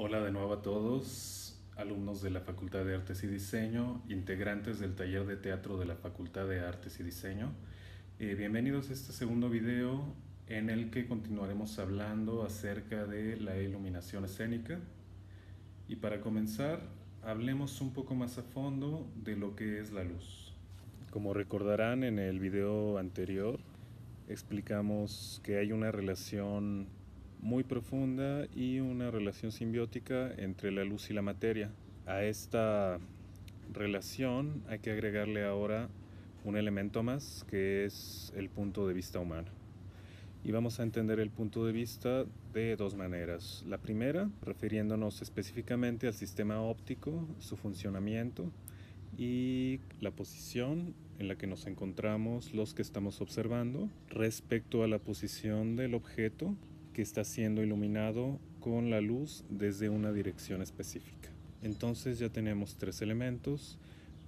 Hola de nuevo a todos, alumnos de la Facultad de Artes y Diseño, integrantes del taller de teatro de la Facultad de Artes y Diseño. Eh, bienvenidos a este segundo video en el que continuaremos hablando acerca de la iluminación escénica. Y para comenzar, hablemos un poco más a fondo de lo que es la luz. Como recordarán en el video anterior, explicamos que hay una relación muy profunda y una relación simbiótica entre la luz y la materia. A esta relación hay que agregarle ahora un elemento más que es el punto de vista humano. Y vamos a entender el punto de vista de dos maneras. La primera, refiriéndonos específicamente al sistema óptico, su funcionamiento y la posición en la que nos encontramos los que estamos observando respecto a la posición del objeto que está siendo iluminado con la luz desde una dirección específica. Entonces ya tenemos tres elementos,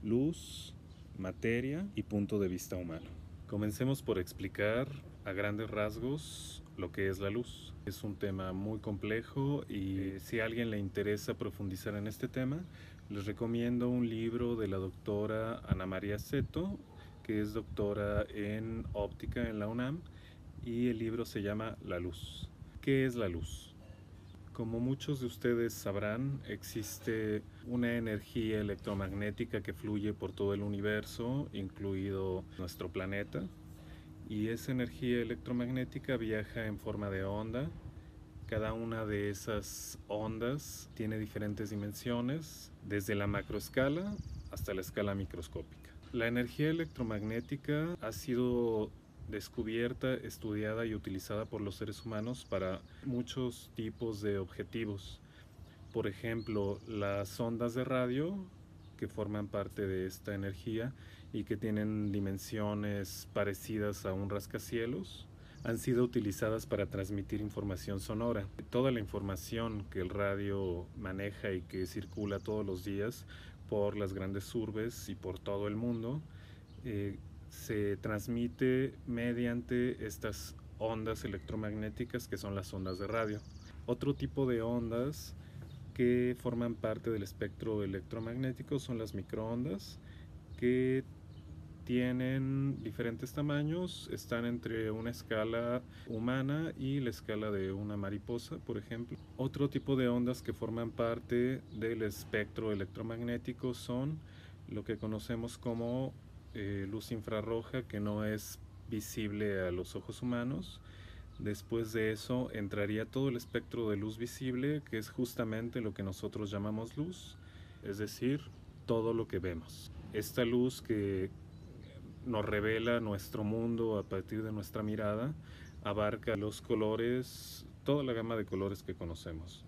luz, materia y punto de vista humano. Comencemos por explicar a grandes rasgos lo que es la luz. Es un tema muy complejo y si a alguien le interesa profundizar en este tema, les recomiendo un libro de la doctora Ana María Seto, que es doctora en óptica en la UNAM, y el libro se llama La Luz. ¿Qué es la luz? Como muchos de ustedes sabrán, existe una energía electromagnética que fluye por todo el universo, incluido nuestro planeta, y esa energía electromagnética viaja en forma de onda. Cada una de esas ondas tiene diferentes dimensiones, desde la macroescala hasta la escala microscópica. La energía electromagnética ha sido descubierta, estudiada y utilizada por los seres humanos para muchos tipos de objetivos. Por ejemplo, las ondas de radio, que forman parte de esta energía y que tienen dimensiones parecidas a un rascacielos, han sido utilizadas para transmitir información sonora. Toda la información que el radio maneja y que circula todos los días por las grandes urbes y por todo el mundo, eh, se transmite mediante estas ondas electromagnéticas que son las ondas de radio. Otro tipo de ondas que forman parte del espectro electromagnético son las microondas que tienen diferentes tamaños, están entre una escala humana y la escala de una mariposa, por ejemplo. Otro tipo de ondas que forman parte del espectro electromagnético son lo que conocemos como eh, luz infrarroja que no es visible a los ojos humanos. Después de eso entraría todo el espectro de luz visible, que es justamente lo que nosotros llamamos luz, es decir, todo lo que vemos. Esta luz que nos revela nuestro mundo a partir de nuestra mirada, abarca los colores, toda la gama de colores que conocemos,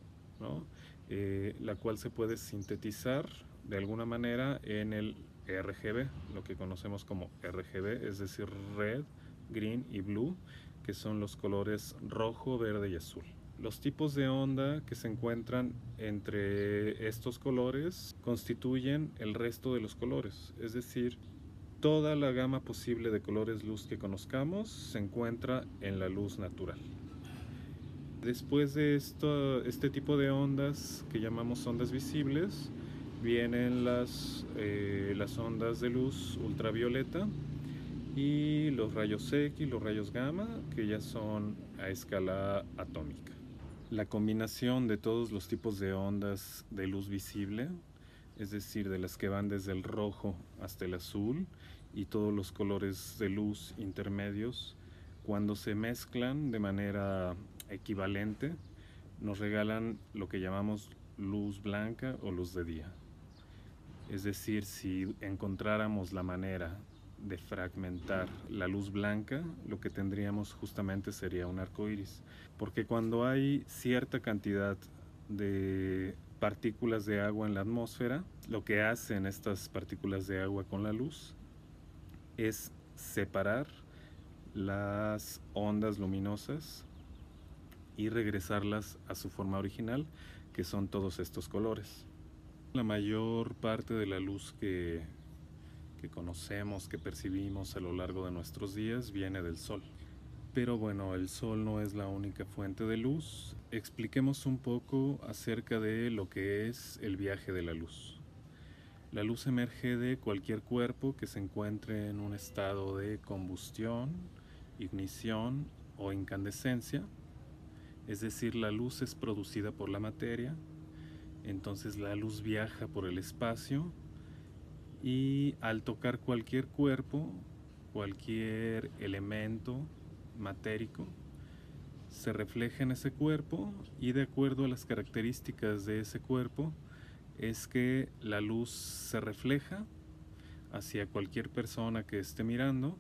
eh, la cual se puede sintetizar de alguna manera en el RGB, lo que conocemos como RGB, es decir, red, green y blue, que son los colores rojo, verde y azul. Los tipos de onda que se encuentran entre estos colores constituyen el resto de los colores, es decir, toda la gama posible de colores luz que conozcamos se encuentra en la luz natural. Después de esto, este tipo de ondas que llamamos ondas visibles, vienen las, eh, las ondas de luz ultravioleta y los rayos X, los rayos gamma, que ya son a escala atómica. La combinación de todos los tipos de ondas de luz visible, es decir, de las que van desde el rojo hasta el azul y todos los colores de luz intermedios, cuando se mezclan de manera equivalente, nos regalan lo que llamamos luz blanca o luz de día. Es decir, si encontráramos la manera de fragmentar la luz blanca, lo que tendríamos justamente sería un arco iris. Porque cuando hay cierta cantidad de partículas de agua en la atmósfera, lo que hacen estas partículas de agua con la luz es separar las ondas luminosas y regresarlas a su forma original, que son todos estos colores. La mayor parte de la luz que, conocemos, que percibimos a lo largo de nuestros días, viene del Sol. Pero bueno, el sol no es la única fuente de luz. Expliquemos un poco acerca de lo que es el viaje de la luz. La luz emerge de cualquier cuerpo que se encuentre en un estado de combustión, ignición o incandescencia. Es decir, la luz es producida por la materia. Entonces la luz viaja por el espacio y al tocar cualquier cuerpo, cualquier elemento, matérico se refleja en ese cuerpo y de acuerdo a las características de ese cuerpo es que la luz se refleja hacia cualquier persona que esté mirando.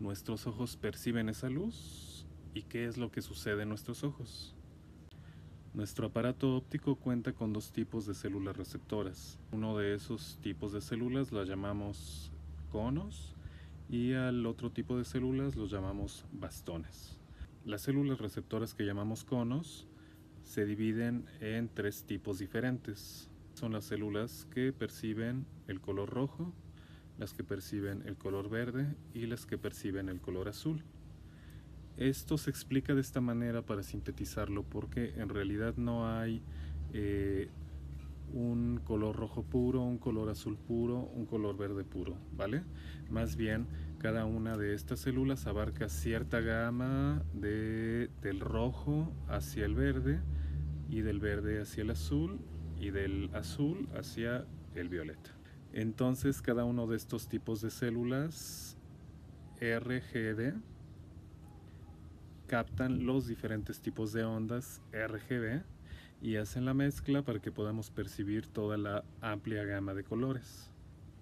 Nuestros ojos perciben esa luz y qué es lo que sucede en nuestros ojos. Nuestro aparato óptico cuenta con dos tipos de células receptoras. Uno de esos tipos de células las llamamos conos y al otro tipo de células los llamamos bastones. Las células receptoras que llamamos conos se dividen en tres tipos diferentes. Son las células que perciben el color rojo, las que perciben el color verde y las que perciben el color azul. Esto se explica de esta manera para sintetizarlo porque en realidad no hay eh, un color rojo puro, un color azul puro, un color verde puro, ¿vale? Más bien, cada una de estas células abarca cierta gama de, del rojo hacia el verde y del verde hacia el azul y del azul hacia el violeta. Entonces, cada uno de estos tipos de células RGB captan los diferentes tipos de ondas RGB y hacen la mezcla para que podamos percibir toda la amplia gama de colores.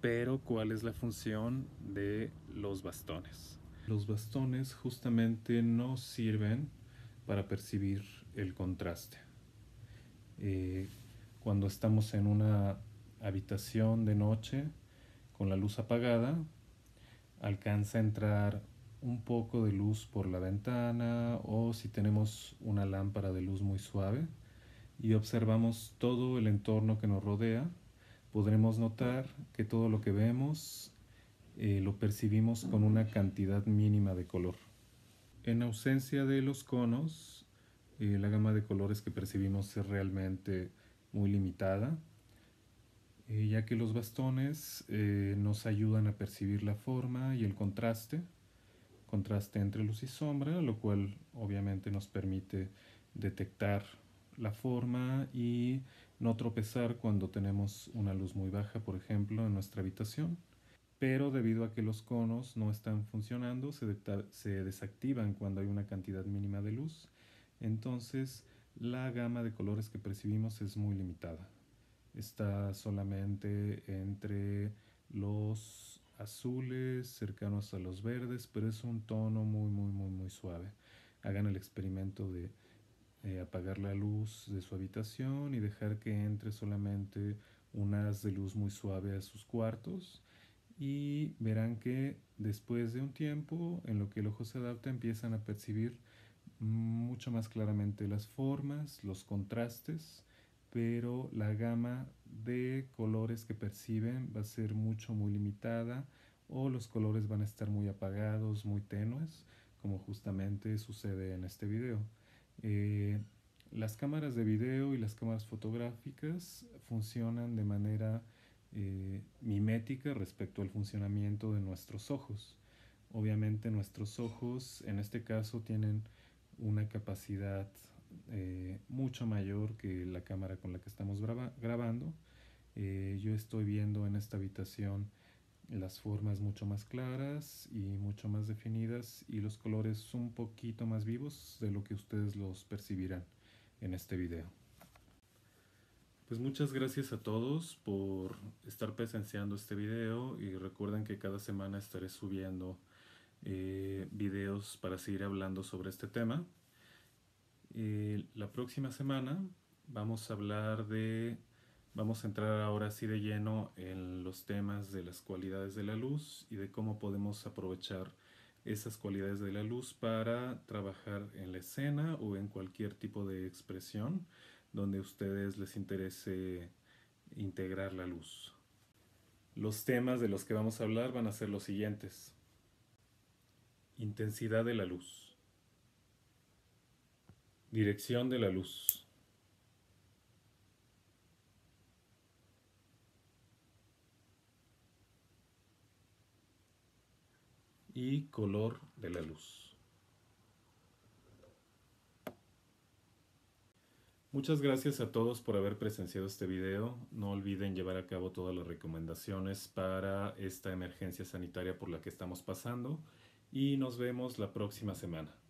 Pero, ¿cuál es la función de los bastones? Los bastones justamente no sirven para percibir el contraste. Eh, cuando estamos en una habitación de noche con la luz apagada, alcanza a entrar un poco de luz por la ventana o si tenemos una lámpara de luz muy suave, y observamos todo el entorno que nos rodea, podremos notar que todo lo que vemos eh, lo percibimos con una cantidad mínima de color. En ausencia de los conos, eh, la gama de colores que percibimos es realmente muy limitada, eh, ya que los bastones nos ayudan a percibir la forma y el contraste, contraste entre luz y sombra, lo cual obviamente nos permite detectar la forma y no tropezar cuando tenemos una luz muy baja, por ejemplo, en nuestra habitación. Pero debido a que los conos no están funcionando, se, desactivan cuando hay una cantidad mínima de luz. Entonces, la gama de colores que percibimos es muy limitada. Está solamente entre los azules cercanos a los verdes, pero es un tono muy, muy, muy, muy suave. Hagan el experimento de eh, apagar la luz de su habitación y dejar que entre solamente un haz de luz muy suave a sus cuartos y verán que después de un tiempo en lo que el ojo se adapta empiezan a percibir mucho más claramente las formas, los contrastes, pero la gama de colores que perciben va a ser mucho muy limitada o los colores van a estar muy apagados, muy tenues, como justamente sucede en este video. Eh, las cámaras de video y las cámaras fotográficas funcionan de manera eh, mimética respecto al funcionamiento de nuestros ojos. Obviamente nuestros ojos en este caso tienen una capacidad eh, mucho mayor que la cámara con la que estamos grabando. Yo estoy viendo en esta habitación las formas mucho más claras y mucho más definidas y los colores un poquito más vivos de lo que ustedes los percibirán en este video. Pues muchas gracias a todos por estar presenciando este video y recuerden que cada semana estaré subiendo eh, videos para seguir hablando sobre este tema. Eh, la próxima semana vamos a hablar de Vamos a entrar ahora sí de lleno en los temas de las cualidades de la luz y de cómo podemos aprovechar esas cualidades de la luz para trabajar en la escena o en cualquier tipo de expresión donde a ustedes les interese integrar la luz. Los temas de los que vamos a hablar van a ser los siguientes. Intensidad de la luz. Dirección de la luz. Y color de la luz. Muchas gracias a todos por haber presenciado este video. No olviden llevar a cabo todas las recomendaciones para esta emergencia sanitaria por la que estamos pasando y nos vemos la próxima semana.